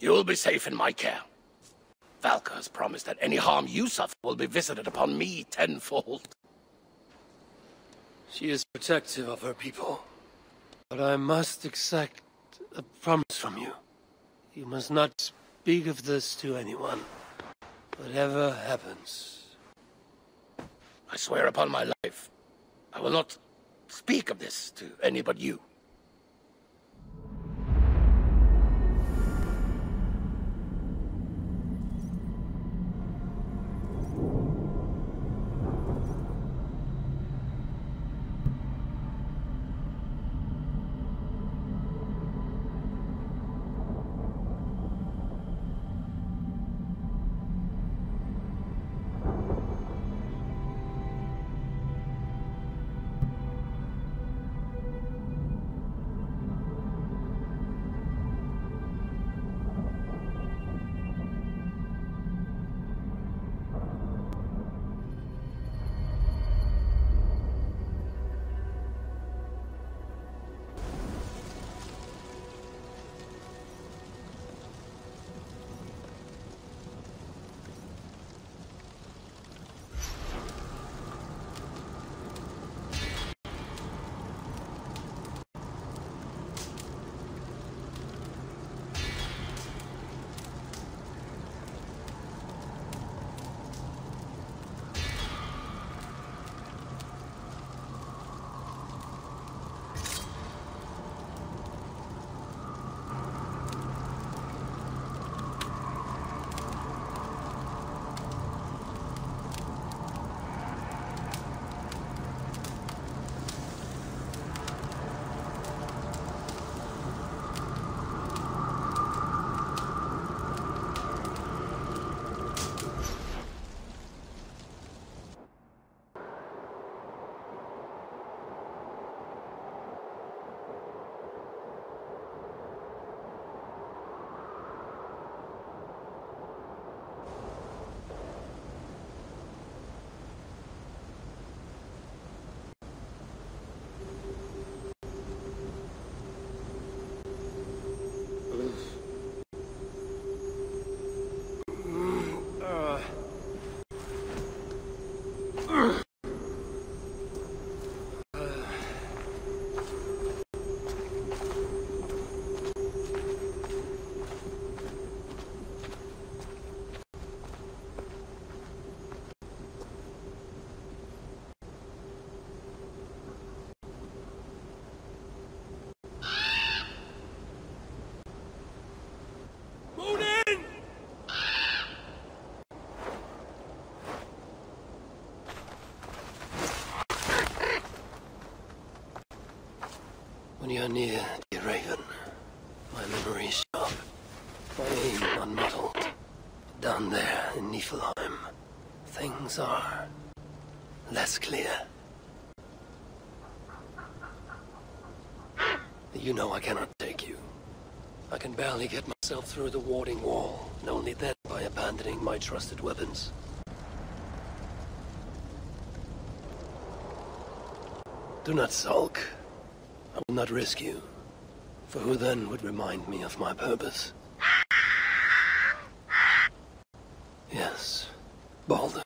You'll be safe in my care. Valka has promised that any harm you suffer will be visited upon me tenfold. She is protective of her people. But I must exact a promise from you. You must not speak of this to anyone. Whatever happens. I swear upon my life, I will not speak of this to any but you. When you're near, dear Raven, my memory's sharp, my aim unmuddled. Down there in Niflheim, things are less clear. You know I cannot take you. I can barely get myself through the warding wall, and only then by abandoning my trusted weapons. Do not sulk. I will not risk you. For who then would remind me of my purpose? Yes, Balder,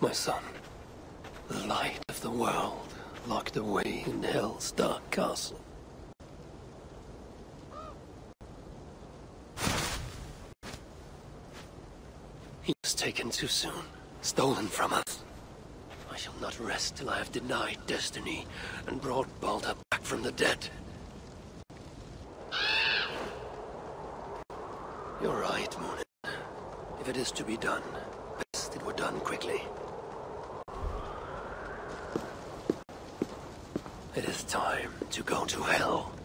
my son. The light of the world, locked away in Hel's dark castle. He was taken too soon, stolen from us. I shall not rest till I have denied destiny and brought Baldur back from the dead. You're right, Munin. If it is to be done, best it were done quickly. It is time to go to hell.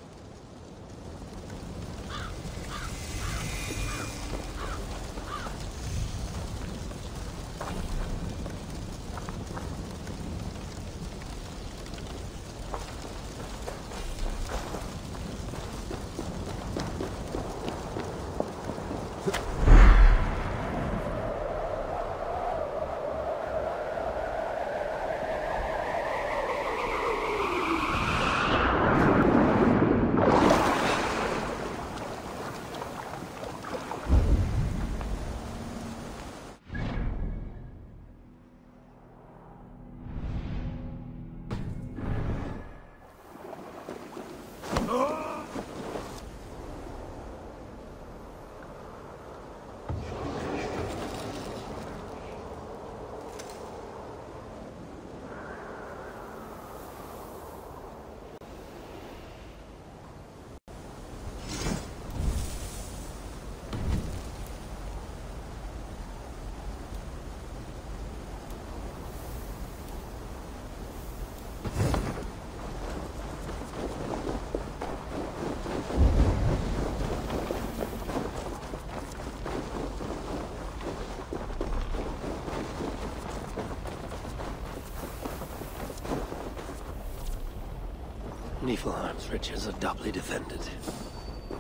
Those riches are doubly defended.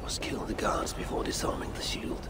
Must kill the guards before disarming the shield.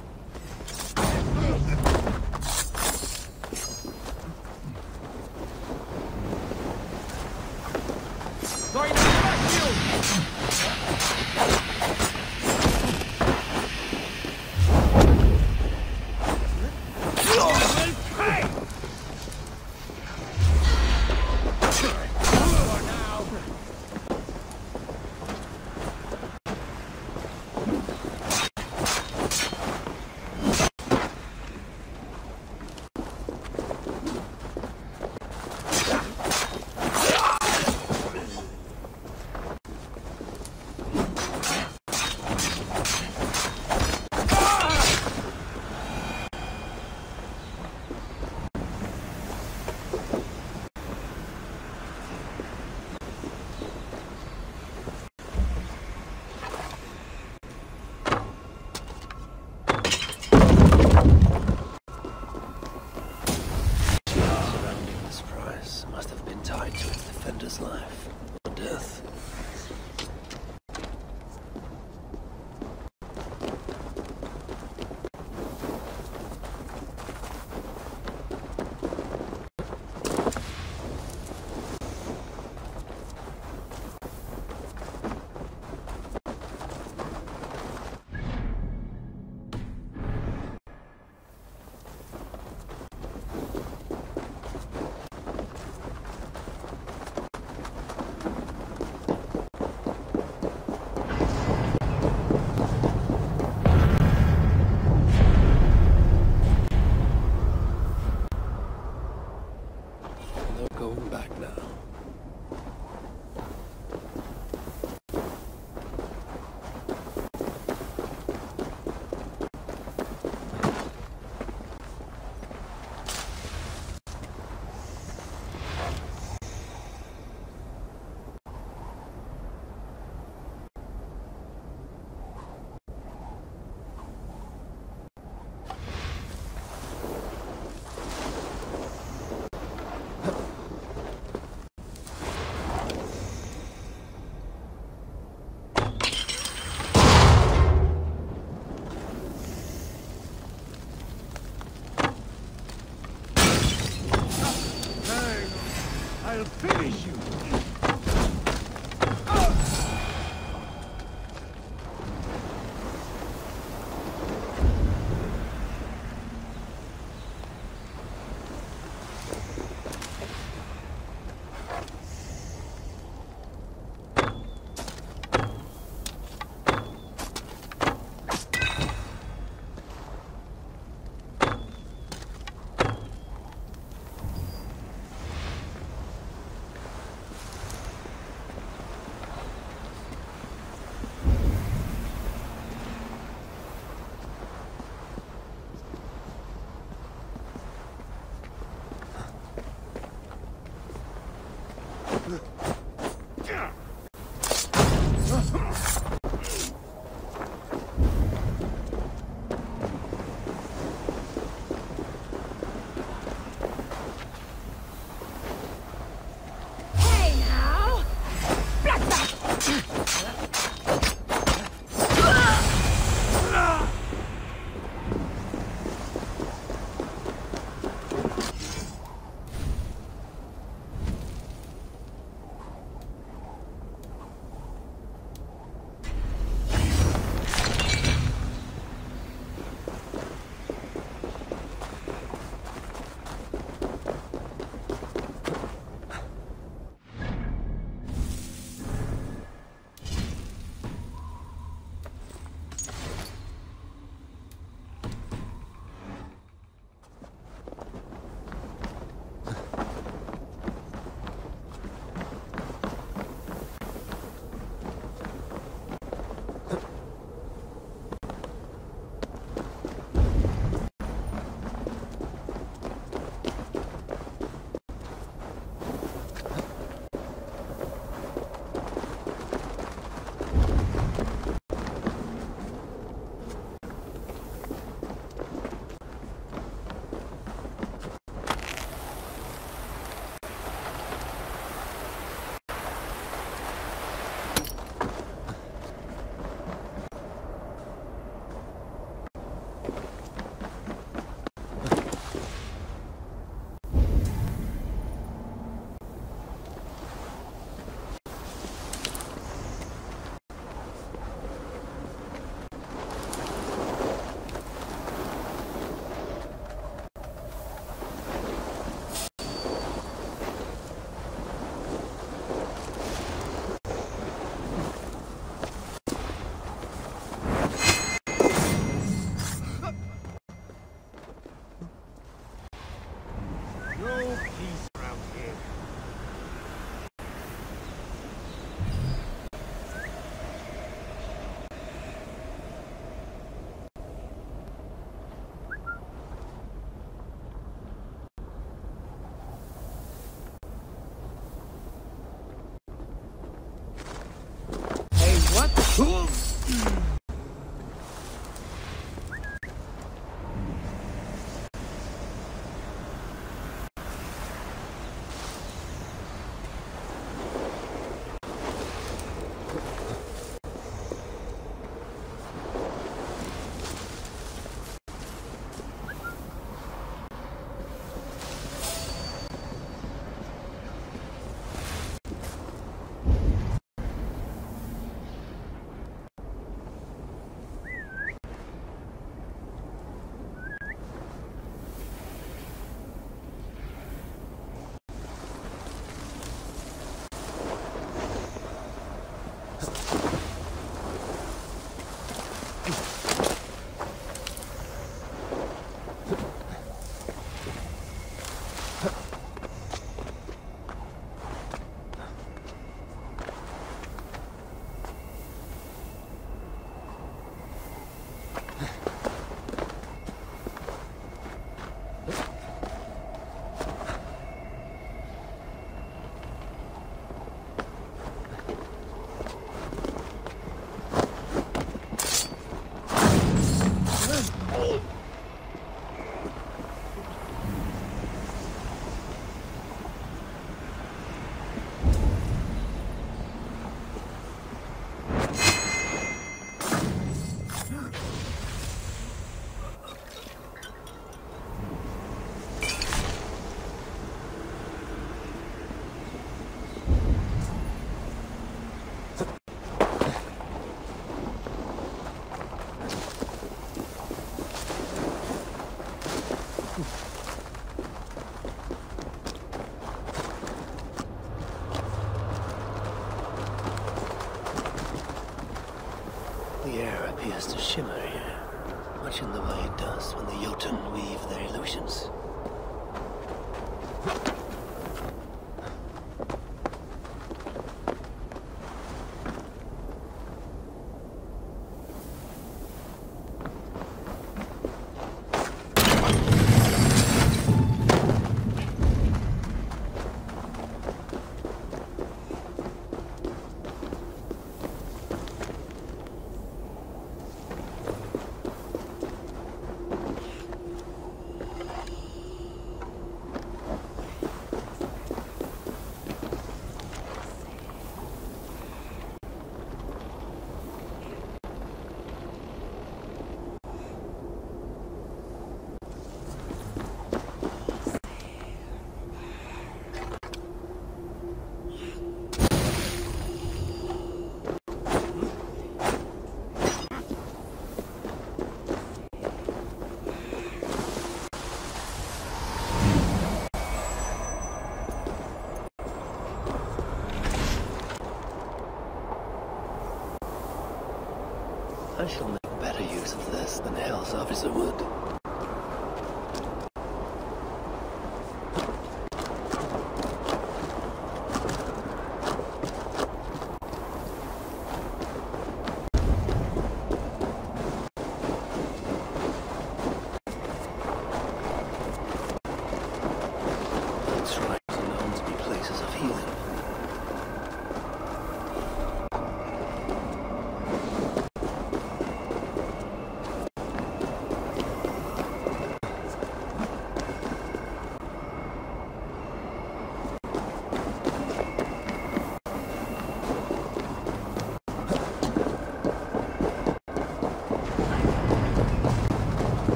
I shall make better use of this than Hel's officer would.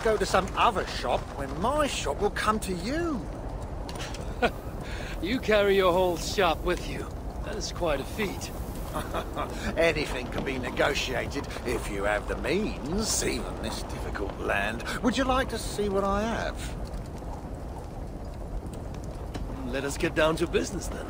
Why go to some other shop when my shop will come to you? You carry your whole shop with you. That is quite a feat. Anything can be negotiated if you have the means, even this difficult land. Would you like to see what I have? Let us get down to business then.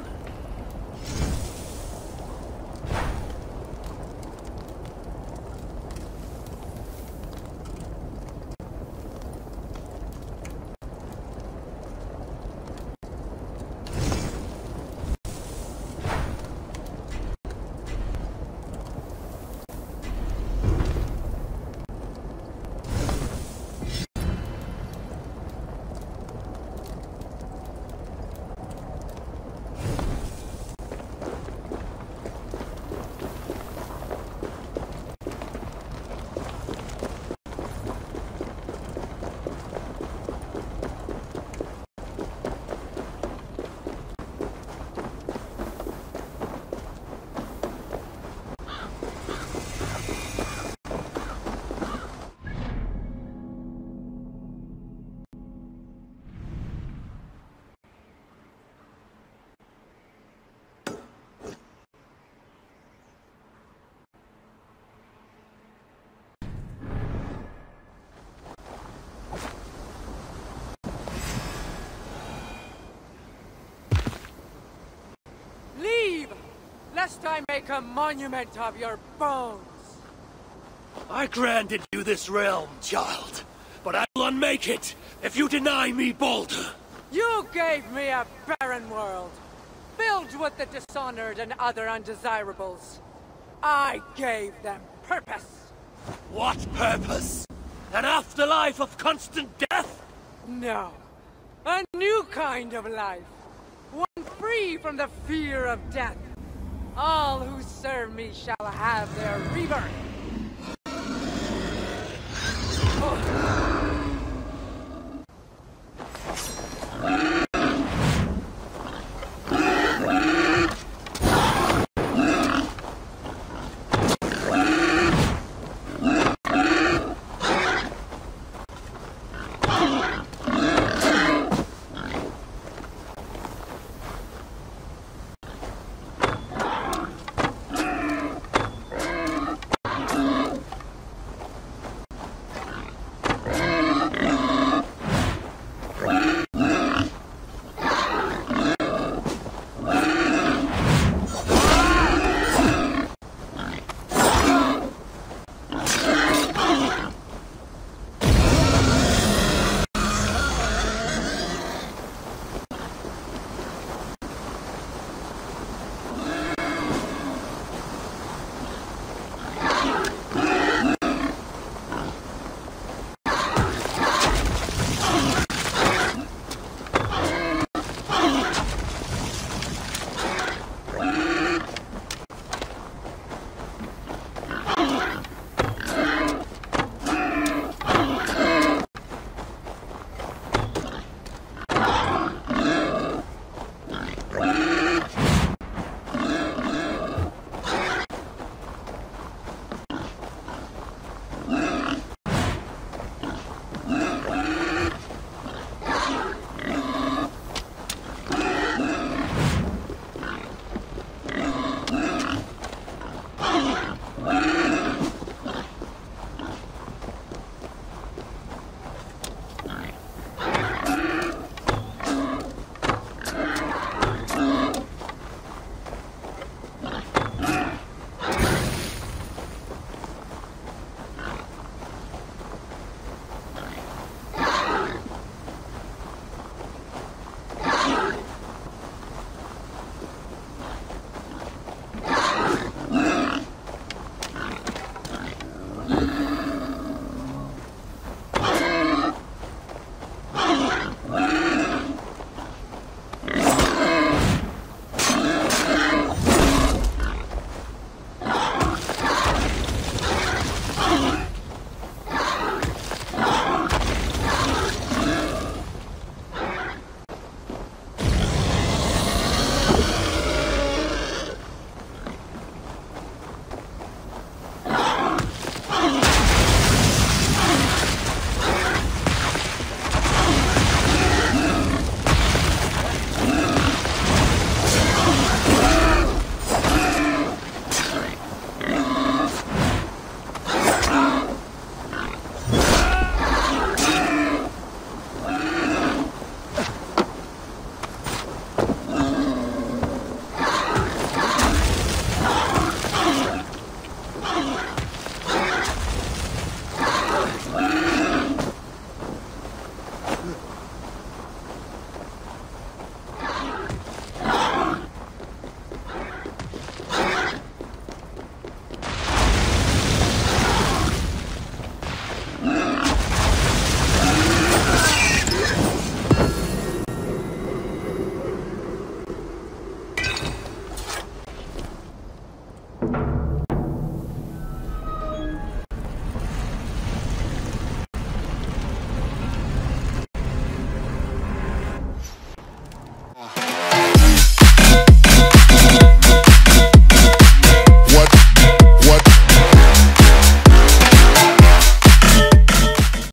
Lest I make a monument of your bones. I granted you this realm, child, but I will unmake it if you deny me Balder. You gave me a barren world, filled with the dishonored and other undesirables. I gave them purpose. What purpose? An afterlife of constant death? No. A new kind of life. One free from the fear of death. All who serve me shall have their rebirth.